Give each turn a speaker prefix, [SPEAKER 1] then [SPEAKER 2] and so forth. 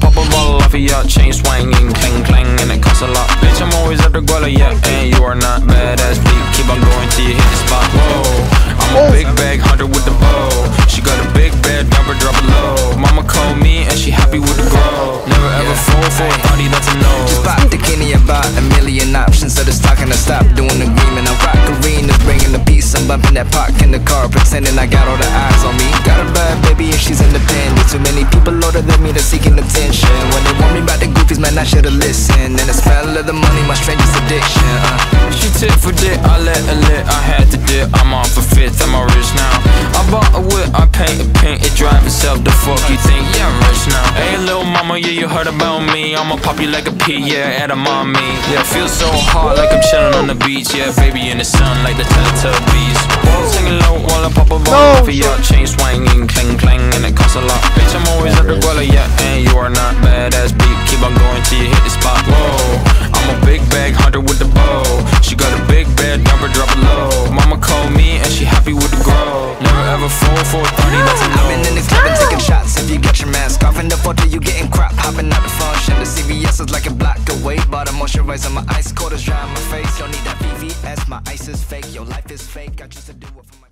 [SPEAKER 1] mafia, chain swinging, clang clang, and it costs a lot. Bitch, I'm always at the guala, yeah, and you are not badass beat. Keep on going till you hit the spot. Whoa, I'm a big bag hunter with the bow. She got a big bed, number drop it low. Mama called me and she happy with the grow. Never ever fall for a party that's a no.
[SPEAKER 2] Just pop the Kenny about a million options. So the stock and I stop doing the agreement. I rock arenas, bringing the peace. I'm bumping that park in the car, pretending I got all the eyes on me. Got a bad baby and she's independent. Too many people older than me, they're seeking attention. When they want me about the goofies, man, I should've listened. And the smell of the money, my strangest addiction. Uh.
[SPEAKER 1] She tit for dick, I let her lit, I had to dip. I'm off a fifth, I'm all rich now. I bought a whip, I paint a paint, it drive itself. The fuck you think? Yeah, I'm rich now. Hey, little mama, yeah, you heard about me. I'ma pop you like a pea, yeah, at a mommy. Yeah, feel so hot like I'm chilling on the beach. Yeah, baby in the sun like the Teletubbies. Singing low while I pop a ball for your chain swinging, clang clang, and it costs a lot. Bitch, I'm always at the guala, yeah, are not badass beat. Keep on going till you hit the spot. Whoa, I'm a big bag hunter with the bow. She got a big bed, number drop it low. Mama called me and she happy with the grow. Never ever fall for a 30, that's a no.
[SPEAKER 2] I've been in the club and taking shots. If you got your mask off in the photo, you getting crap. Hopping out the front, function. The CVS is like a block away. Bought a moisturizer, my ice cold is dry on my face. Don't need that VVS, my ice is fake. Your life is fake. I choose to do it for my.